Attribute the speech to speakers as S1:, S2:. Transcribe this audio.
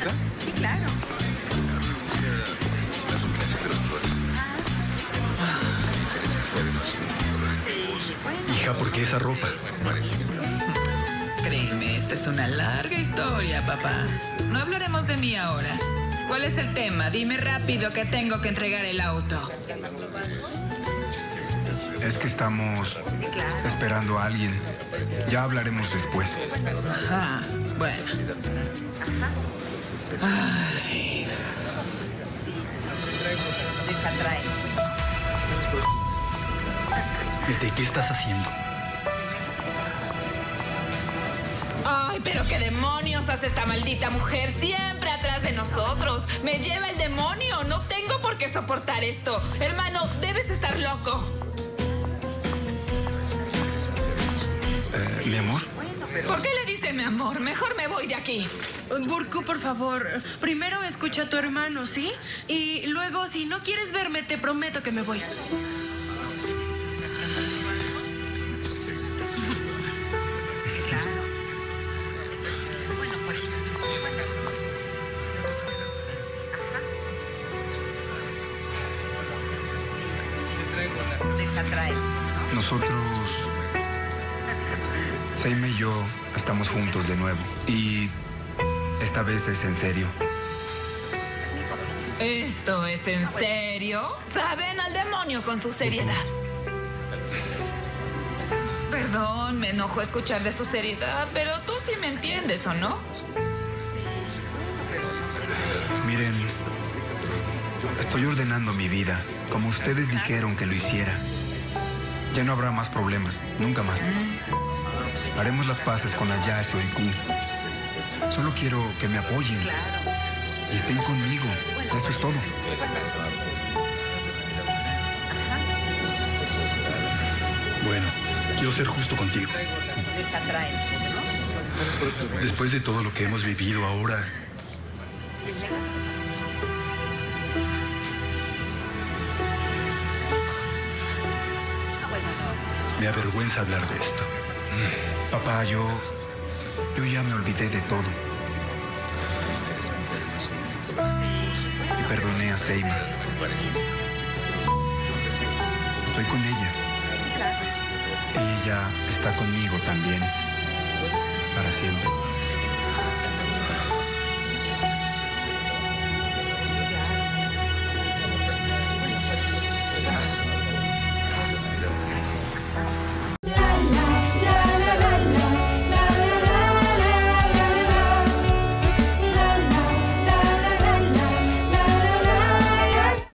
S1: música?
S2: Sí, claro.
S1: Hija, ¿por qué esa ropa?
S3: Créeme, esta es una larga historia, papá. No hablaremos de mí ahora. ¿Cuál es el tema? Dime rápido que tengo que entregar el auto.
S4: Es que estamos esperando a alguien. Ya hablaremos después.
S3: Ajá, bueno. Ay.
S1: Vete, ¿qué estás haciendo?
S5: Ay, pero qué demonios hace esta maldita mujer siempre atrás de nosotros. Me lleva el demonio. No tengo por qué soportar esto. Hermano, debes estar loco.
S4: Eh, mi amor,
S5: ¿Por qué le dice mi amor? Mejor me voy de aquí.
S6: Burku, por favor, primero escucha a tu hermano, ¿sí? Y luego, si no quieres verme, te prometo que me voy.
S4: Nosotros, Seime y yo estamos juntos de nuevo. Y esta vez es en serio.
S5: ¿Esto es en serio? Saben al demonio con su seriedad. Perdón, me enojo escuchar de su seriedad, pero tú sí me entiendes, ¿o no?
S4: Miren, estoy ordenando mi vida, como ustedes dijeron que lo hiciera. Ya no habrá más problemas, nunca más. Haremos las paces con Ayashi y Ku. Solo quiero que me apoyen y estén conmigo. Eso es todo.
S1: Bueno, quiero ser justo contigo. Después de todo lo que hemos vivido ahora,
S2: Ah,
S1: me avergüenza hablar de esto.
S4: Papá, yo. Yo ya me olvidé de todo. Y perdoné a Seima. Estoy con ella. Y ella está conmigo también. Para siempre.